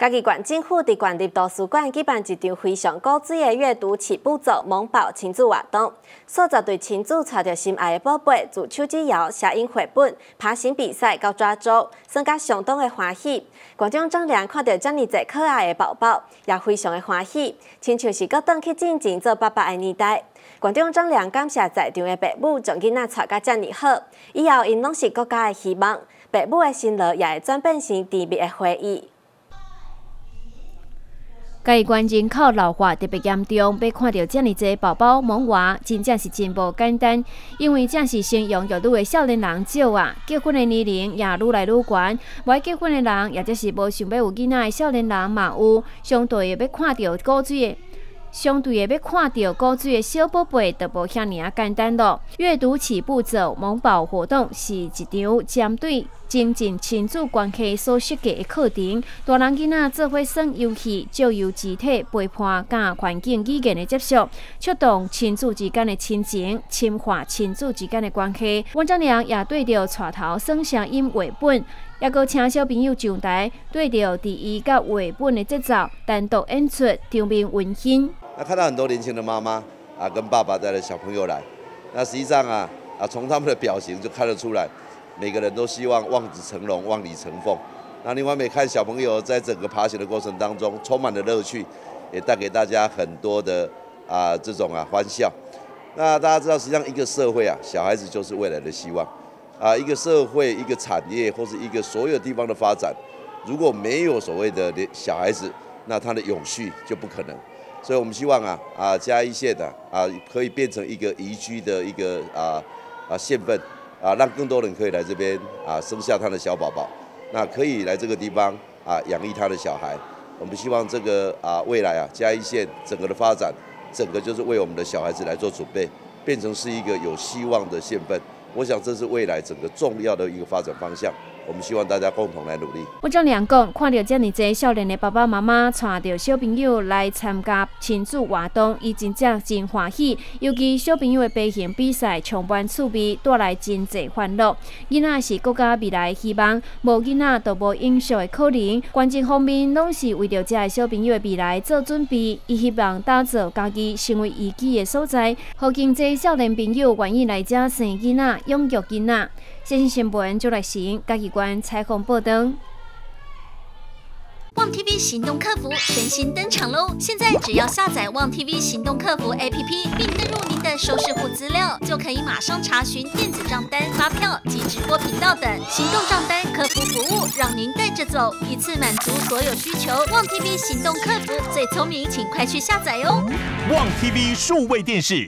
嘉义县政府伫县立图书馆举办一场非常高水的阅读起步作萌宝亲子活动，数十对亲子带着心爱的宝贝，自手指谣、写音绘本、爬行比赛到抓周，算甲相当的欢喜。观众张良看到这么侪可爱的宝宝，也非常的欢喜，亲像是搁登去进前做爸爸的年代。观众张良感谢在场的父母将囡仔带甲这么好，以后因拢是国家的希望，父母的心路也会转变成甜蜜的回忆。该县人口老化特别严重，要看到这么多宝宝萌娃，真正是真不简单。因为正是生养育女的少年人少啊，结婚的年龄也愈来愈悬。未结婚的人，也就是无想要有囡仔的少年人嘛有，相对的要看到高水。相对的，要看到高水的小宝贝，就无遐尔啊简单咯。阅读起步走萌宝活动是一场针对增进亲子关系所设计的课程。大人囡仔做伙耍游戏，就由肢体陪伴加环境语言的接触，触动亲子之间的亲情，深化亲子之间的关系。王正良也对着带头耍声音绘本，也搁请小朋友上台，对着第一甲绘本的节奏，单独演出，场面温馨。那看到很多年轻的妈妈啊，跟爸爸带着小朋友来，那实际上啊啊，从他们的表情就看得出来，每个人都希望望子成龙、望女成凤。那另外，每看小朋友在整个爬行的过程当中，充满了乐趣，也带给大家很多的啊这种啊欢笑。那大家知道，实际上一个社会啊，小孩子就是未来的希望啊。一个社会、一个产业或是一个所有地方的发展，如果没有所谓的小孩子，那它的永续就不可能。所以我们希望啊啊嘉义县的啊可以变成一个宜居的一个啊啊县份啊，让更多人可以来这边啊生下他的小宝宝，那可以来这个地方啊养育他的小孩。我们希望这个啊未来啊嘉义县整个的发展，整个就是为我们的小孩子来做准备，变成是一个有希望的县份。我想这是未来整个重要的一个发展方向。我们希望大家共同来努力。我张良讲，看到这么多少年的爸爸妈妈带着小朋友来参加亲子活动，伊真正真欢喜。尤其小朋友的飞行比赛充满趣味，带来真济欢乐。囡仔是国家未来的希望，无囡仔都无英雄的可能。关键方面拢是为着这小朋友的未来做准备。伊希望打造家己成为宜居的所在，好经济少年朋友愿意来这生囡仔、养育囡仔。先新新闻就来行，家己关彩虹报灯。旺 TV 行动客服全新登场喽！现在只要下载旺 TV 行动客服 APP，并登录您的收视户资料，就可以马上查询电子账单、发票及直播频道等行动账单客服服务，让您带着走，一次满足所有需求。旺 TV 行动客服最聪明，请快去下载哦！旺 TV 数位电视。